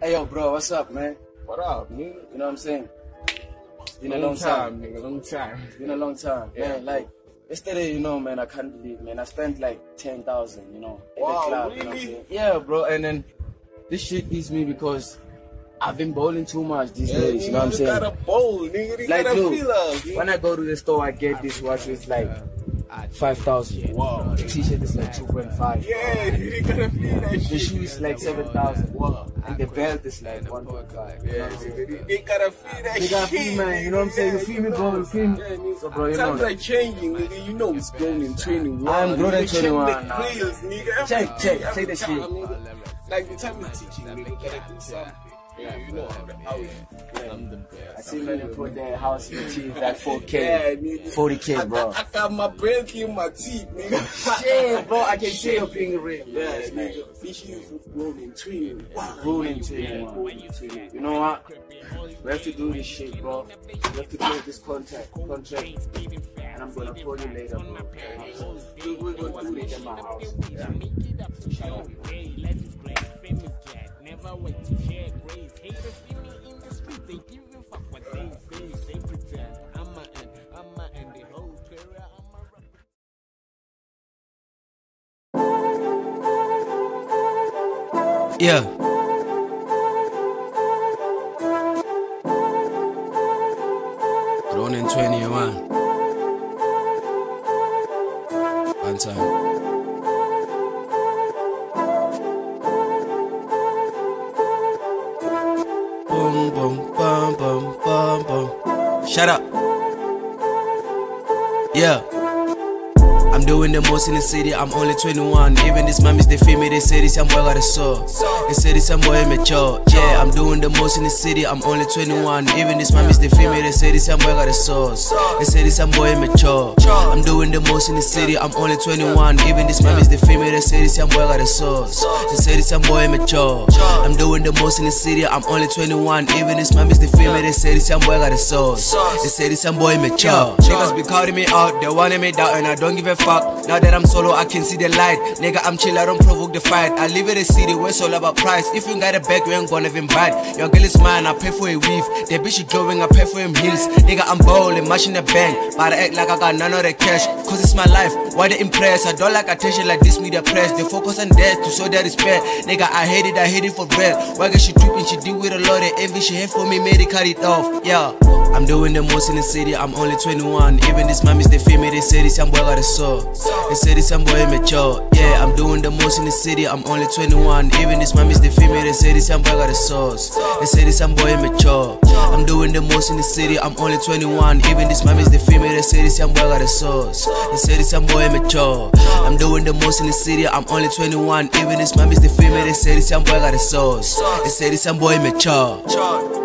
Hey yo, bro, what's up, man? What up, nigga? You know what I'm saying? It's been a long, long time. time, nigga. Long time. It's been a long time, Yeah. man. Like yesterday, you know, man, I can't believe, man. I spent like ten thousand, you know, in Wow, the club. You know what I'm? Yeah, bro. And then this shit eats me because I've been bowling too much these Yeah, days. You know what I'm saying? You got a bowl, nigga. You Like, got a look, feel nigga. when I go to the store, I get this watch. It's like five thousand. Wow. The t-shirt is like two point five. Yeah, you gotta feel that shit. The shoe is like seven thousand. Wow. And the belt is like one point five. You Yeah, what I'm saying? nigga, they gotta feel that They got shit. feel, man. You know what I'm saying? You feel me, bro? You feel me? So, bro, you know Times that. are changing, nigga. You know it's grown in 21. I'm grown in nigga. Check 21 now. Check, check, check the shit. Like the time is teaching, nigga. Gotta do something. Yeah, you know how it I see men put their house in cheese like 4K, Yeah, 40K, I, bro. I, I got my breath in my teeth, nigga. Shit, bro, I can see your finger ring. Yeah, nigga. This is 21. Wow. Ruling to you. You know what? We have to do this shit, bro. We have to close this contract, contract. And I'm gonna call you later, bro. We're gonna do this in my house. Yeah. Never wait to share grace. Yeah. Grown in 21. One time. Boom, boom, bum, bum, bum, bum. Shut up. Yeah. I'm doing the most in the city, I'm only 21. Even this mommies, they feel me, they say this young boy got a soul. They say this young boy mature. Yeah, I'm doing the most in the city, I'm only 21. Even this mommies, they feel me, they say this young boy got a soul. They say this young boy mature. I'm doing the most in the city, I'm only 21. Even this mommies, they feel me, they say this young boy got a soul. They say this young boy mature. I'm doing the most in the city, I'm only 21. Even this mommies, they feel me, they say this young boy got a soul. They say this young boy mature. Niggas be calling me out, they wanting me down, and I don't give a. Now that I'm solo, I can see the light. Nigga, I'm chill, I don't provoke the fight. I live in a city where it's all about price. If you got a bag, you ain't gonna even bite. Your girl is mine, I pay for a weave. The bitch is going, I pay for him heels. Nigga, I'm bowling, mashing the bank. But I act like I got none of the cash. Cause it's my life, why they impress? I don't like attention like this media press. They focus on that to show their respect. Nigga, I hate it, I hate it for bread. Why get she tripping, she deal with a lot of envy. She hate for me, made it cut it off. Yeah. I'm doing the most in the city, I'm only 21. Even this mommies, they feel me, they say this young boy got a soul. They say this young boy mature. Yeah, I'm doing the most in the city, I'm only 21. Even this mommies, they feel me, they say this young boy got a sauce. They say this young boy mature. I'm doing the most in the city, I'm only 21. Even this mommies, they feel me, they say this young boy got a sauce. They say this young boy mature. I'm doing the most in the city, I'm only 21. Even these mommies, they feel me, they say this young boy got a sauce. They say this young boy mature.